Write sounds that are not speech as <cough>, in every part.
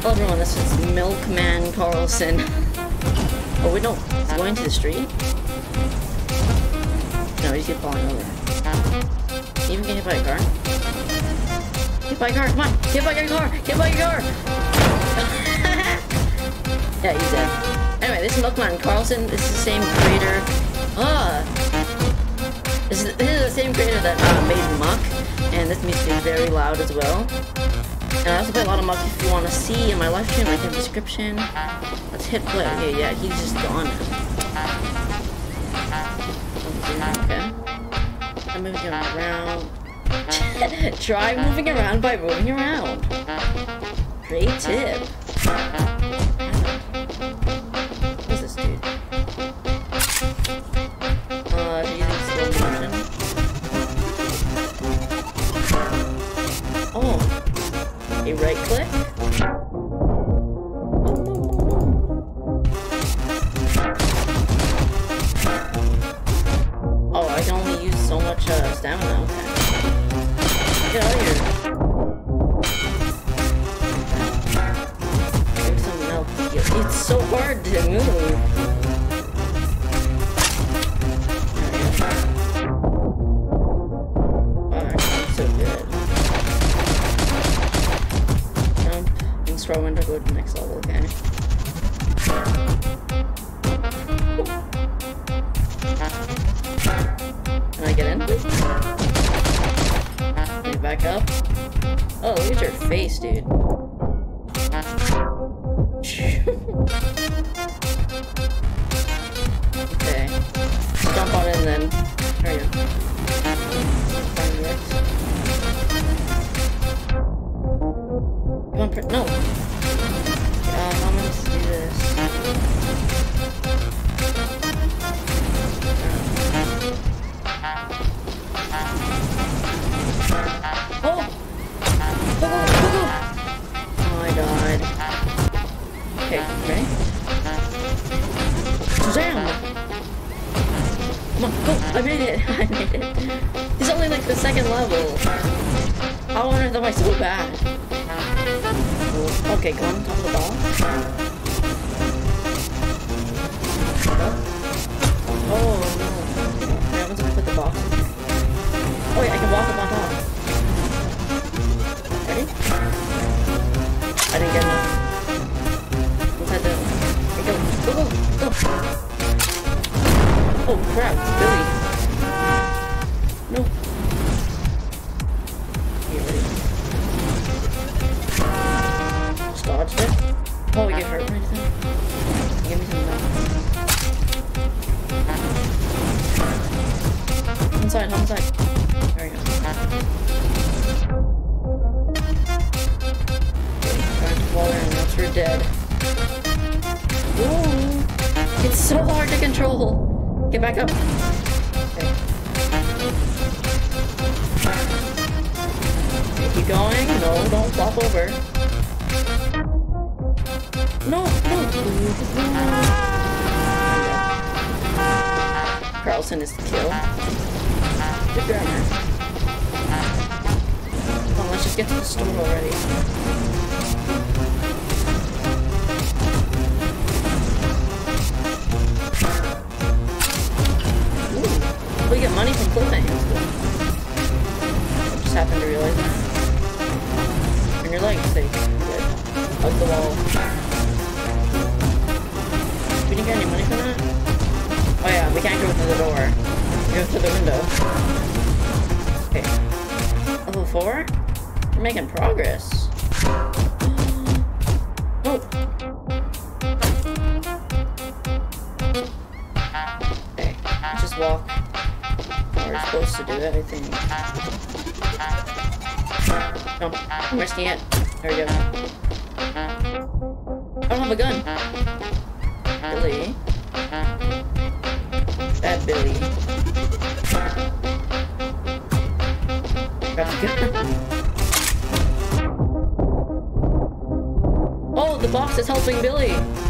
Hello everyone, this is Milkman Karlson. Oh no, he's going to the street? No, he's just falling over. You even get hit by a car? Get by a car, come on! Get by your car! Get by your car! <laughs> yeah, he's dead. Anyway, this is Milkman Karlson. This is the same creator. Ah! This is, this is the same creator that uh, made Muck, and this music is very loud as well. And I also play a lot of Muck if you want to see in my live stream, like in the description. Let's hit play. Okay, yeah, he's just gone Okay. I'm moving around. <laughs> Try moving around by moving around. Great tip. Oh. Right click? Oh, I can only use so much uh, stamina. Get out of here. Drink some milk. It's so hard to move. The next level, we're dead. Ooh, it's so hard to control. Get back up. Okay, Keep going. No, don't flop over. No, no. Karlson is the kill. Good grammar. Come on, let's just get to the store already. Get money from. I just happened to realize that. And your legs, they good. Hug the wall. We didn't get any money from that? Oh yeah, we can't go through the door. Go through the window. Okay. Level 4? We're making progress. <gasps> Oh! Just walk. To do think. No, I'm risking it. There we go. I don't have a gun. Billy. Bad Billy. Got the gun. Oh, the box is helping Billy.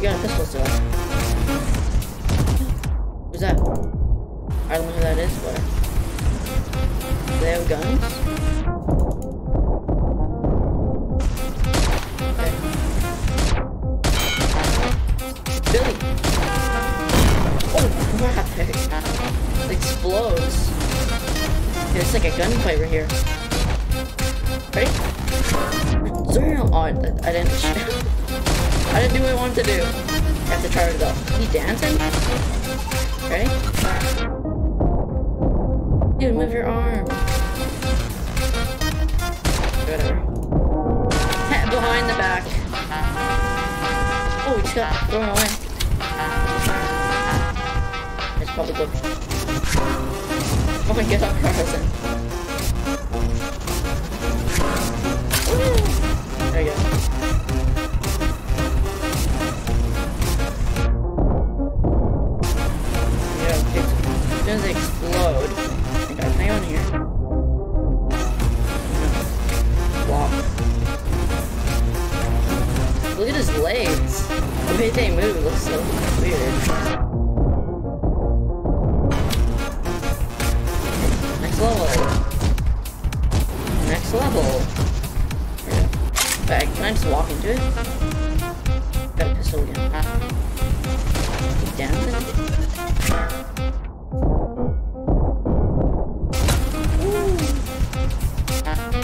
Oh, we got a pistol My god, Carson. There you go. They explode, I my own here. Walk. Look at his legs. The way they move looks so weird. Next level. Back. Can I just walk into it? Got a pistol again. Down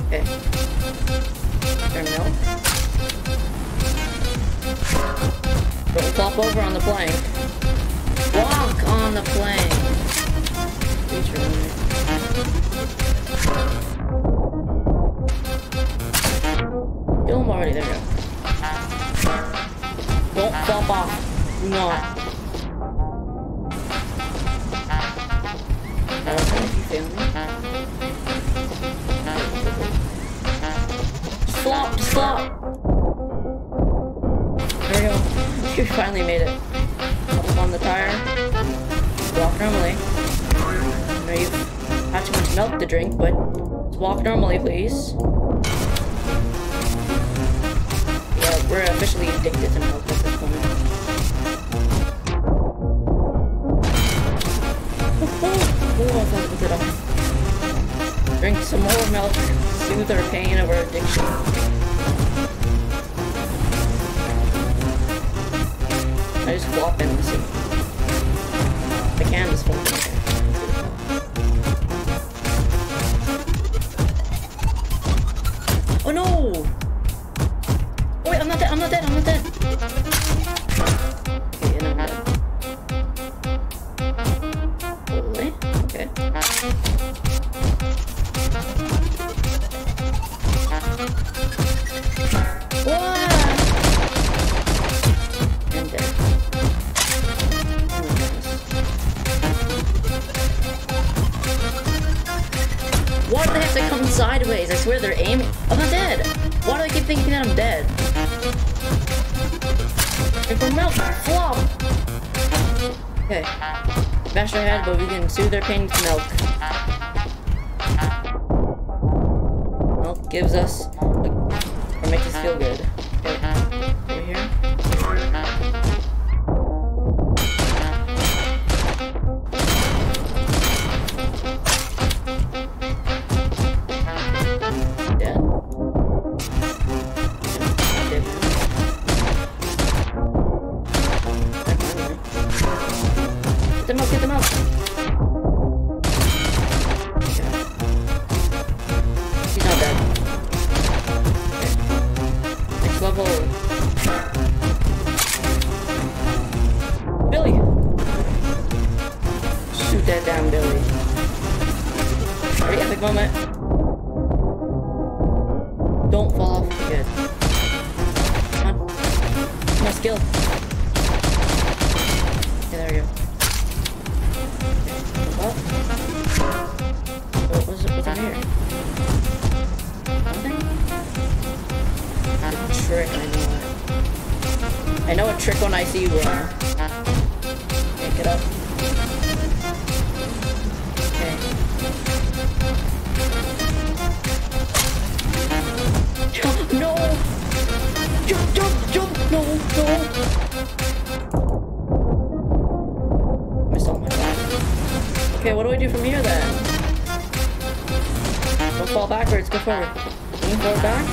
Okay. There milk. Don't over on the plank. Walk on the plank. Flop, just flop. There we go. You finally made it. Up on the tire. Walk normally. I know you've had too much milk to drink, but walk normally, please. Some soothe our pain of our addiction. I just flop in the soup. The can just I swear they're aiming. I'm not dead. Why do I keep thinking that I'm dead? If we're melt, flop. Okay. Bash their head, but we can soothe their pain with milk. Milk gives us, Skill. Okay, there we go. Okay. What was it? What's in here? Nothing? A trick, I know. I know a trick when I see one. fall backwards, go forward. Lean forward back.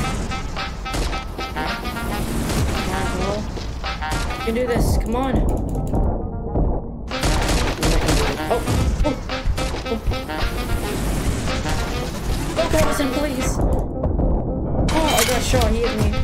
You can do this, come on. Oh, oh, oh. oh go, Karlson, please. Oh, I got shot, he hit me.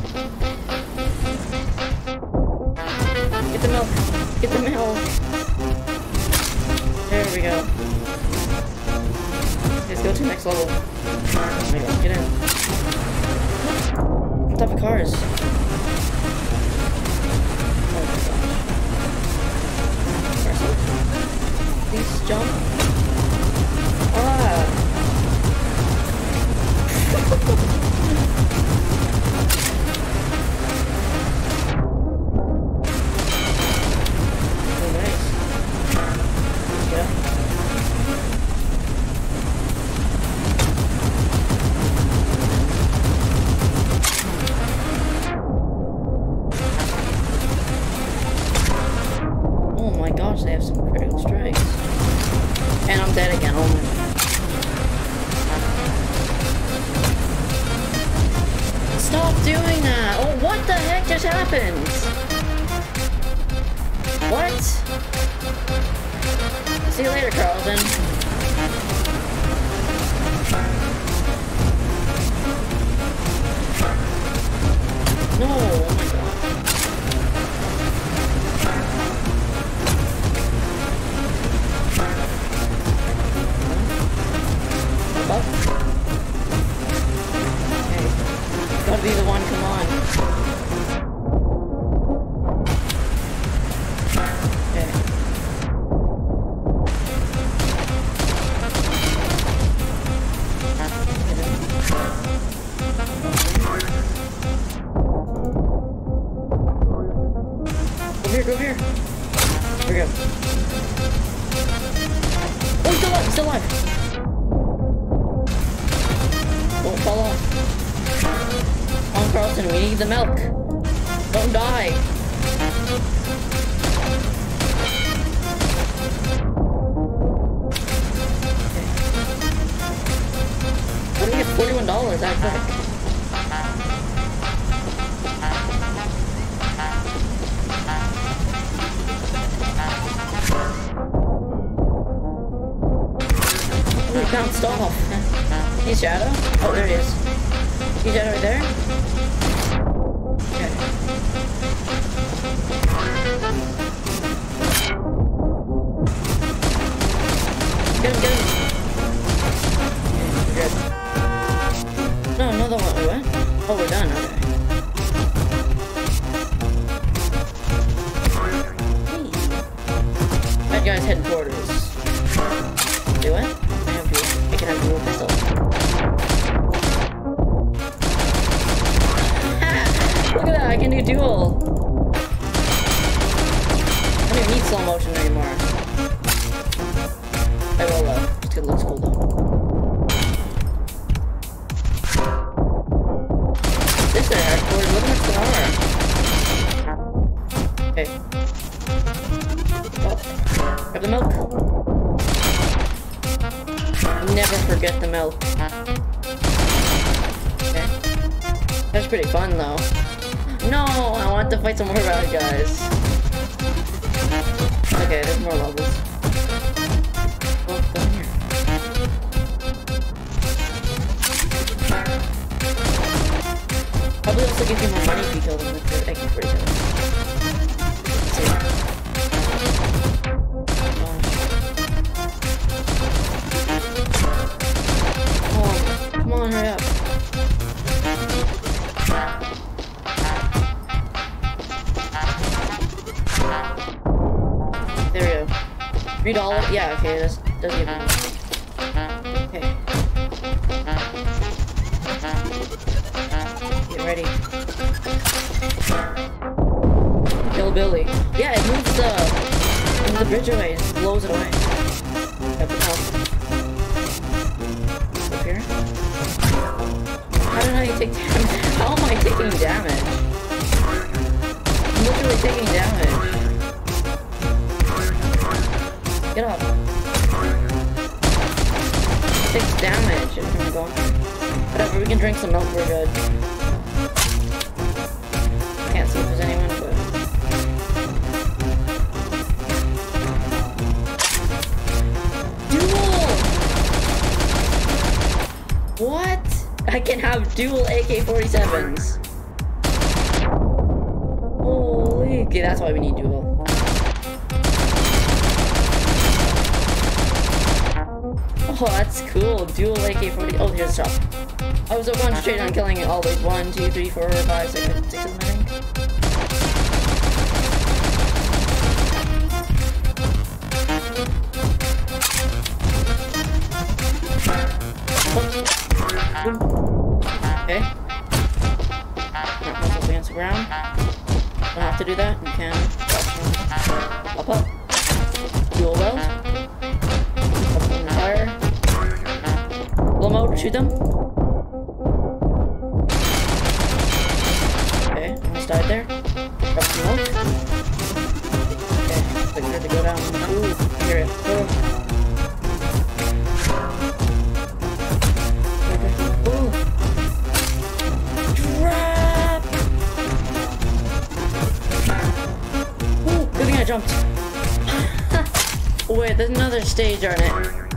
doing that? Oh, what the heck just happened? What? See you later, Carlton. No, bounced off. He's Shadow? Oh, there he is. He's Shadow right there? duel. already. Kill Billy. Yeah, it moves the, moves the bridge away and blows it away. Up here. How did I take damage? <laughs> How am I taking damage? I'm literally taking damage. Get up. Six damage. Whatever, we can drink some milk, we're good. See if there's anyone, but... Duel! What? I can have dual AK-47s. Holy... Okay, that's why we need dual. Oh, that's cool. Dual AK-40. Oh, here's a shop. I was so concentrated on killing all those one, two, three, four, five, six, six of them, The ground. Don't have to do that. You can up up. Dual weld. Up fire. Blow mode, shoot them. Okay, almost died there. Some milk. Okay, it to go down. Ooh, hear it. Oh. Jumped. Wait, there's another stage on it.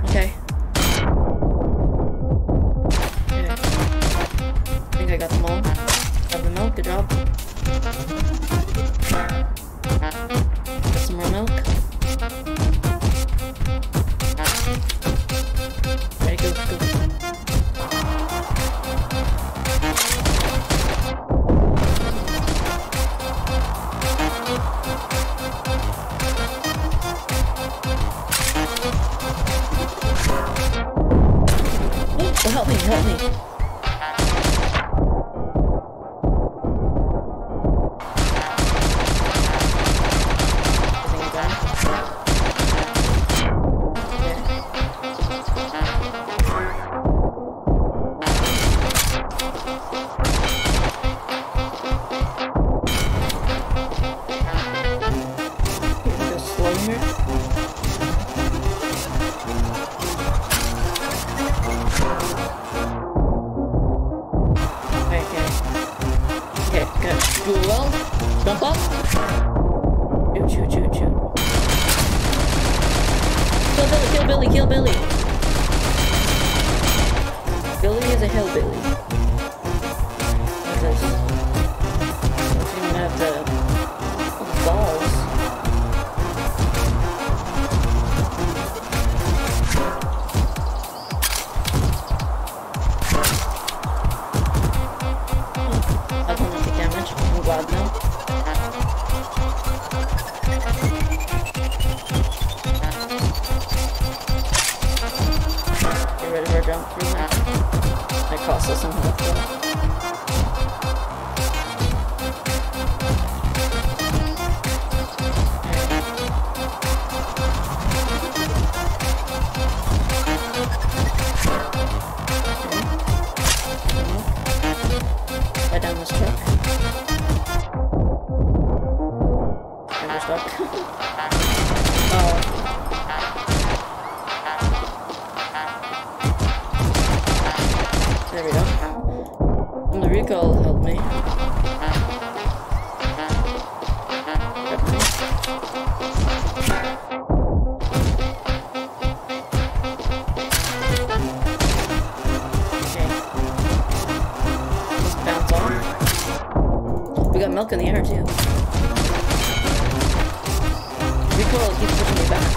Got milk in the air too. Recoil keeps pushing me back.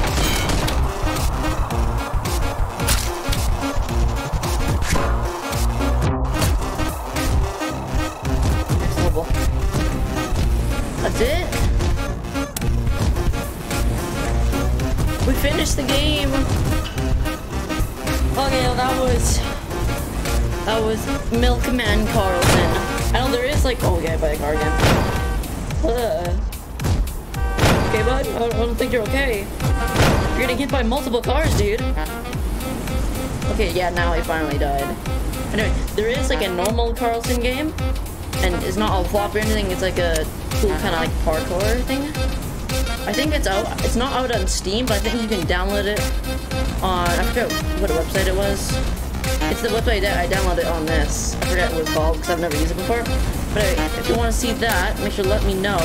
That's it. We finished the game. Okay, well, that was that was Milkman Karlson. I know there is like oh yeah, by a car again. Okay, bud. I don't, think you're okay. You're getting hit by multiple cars, dude. Okay, yeah, now he finally died. Anyway, there is like a normal Karlson game, and it's not all flop or anything. It's like a cool kind of like parkour thing. I think it's out. It's not out on Steam, but I think you can download it on. I forget what website it was. It's the website that I downloaded on this. I forget what it's called because I've never used it before. But if you want to see that, make sure to let me know.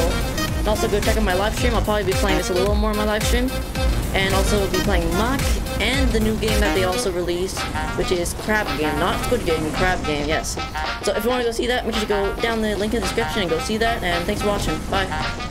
And also go check out my live stream. I'll probably be playing this a little more in my live stream. And also be playing Muck and the new game that they also released, which is Crab Game. Not Squid Game, Crab Game, yes. So if you want to go see that, make sure to go down the link in the description and go see that. And thanks for watching. Bye.